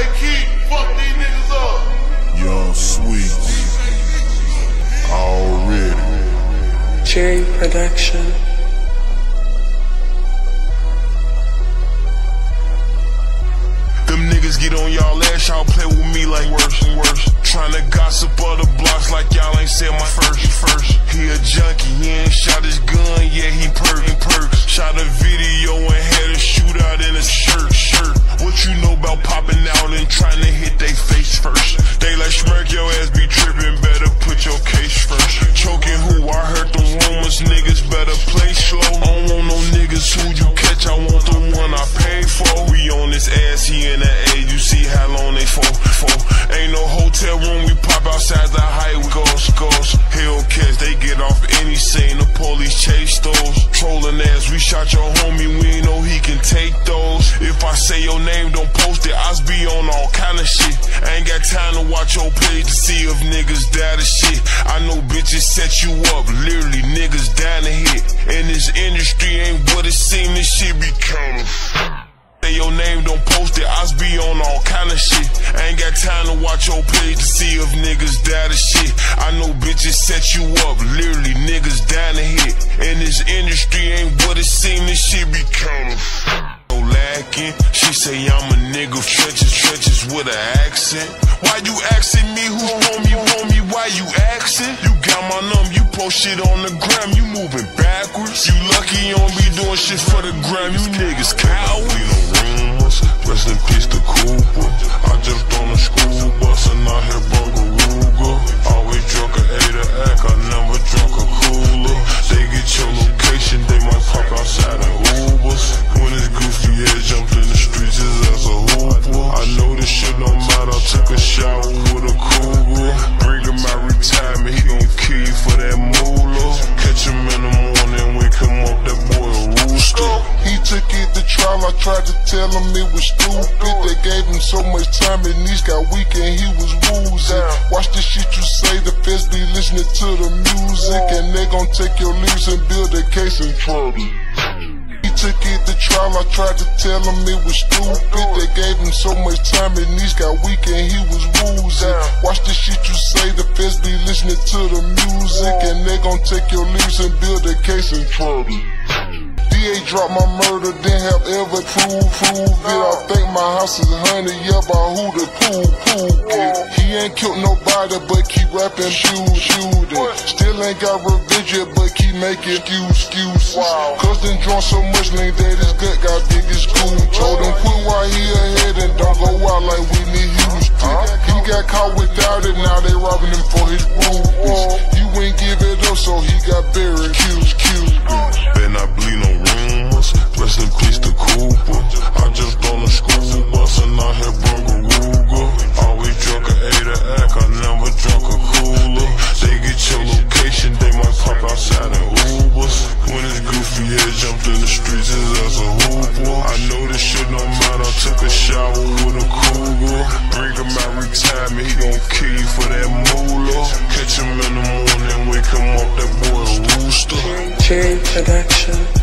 Hey, Keith, fuck these niggas up. Young Sweet. Already. Jerry Production. Them niggas get on y'all ass, y'all play with me like worse and worse. Tryna gossip other blocks like y'all ain't said my first. First, he a junkie, he ain't shot his gun, yeah he perking perks. Shot a video shot your homie, we know he can take those. If I say your name, don't post it, I be on all kind of shit. I ain't got time to watch your page to see if niggas die to shit. I know bitches set you up, literally niggas down to hit. And this industry ain't what it seem, this shit be counterfeit. Say your name, don't post it. I be on all kind of shit. I ain't got time to watch your page to see if niggas die to shit. I know bitches set you up, literally niggas down to hit. And this industry ain't shit be counterfeit. No lacking. She say I'm a nigga, trenches, trenches with an accent. Why you asking me who homie, homie? Why you asking? You got my number, you post shit on the gram, you moving backwards. You lucky you don't be doing shit for the gram, you niggas cowards. rumors, rest in peace to Cooper. I jumped I tried to tell him it was stupid. They gave him so much time, and knees got weak and he was woozy. Watch the shit you say, the feds be listening to the music, and they gon' take your leaves and build a case in trouble. He took it to trial, I tried to tell him it was stupid. They gave him so much time, and knees got weak and he was woozy. Watch the shit you say, the feds be listening to the music, and they gon' take your leaves and build a case in trouble. DA dropped my murder, didn't have ever prove, prove it. I think my house is honey, yeah, by who the cool, cool get. He ain't killed nobody, but keep rapping, shoot, shooting. Still ain't got revenge yet, but keep making excuse, excuses. Cause then drunk so much, link that his gut got big as school. Told him quit while he ahead and don't go out like Whitney Houston. He got caught without it, now they robbing him for his rubies. Oh. You ain't give it up, so he got buried, in the streets, his ass a hooper. I know this shit don't matter, I took a shower with a cougar. Bring him out retirement, he gon' kill you for that moolah. Catch him in the morning, wake him up, that boy a rooster. Jerry Production.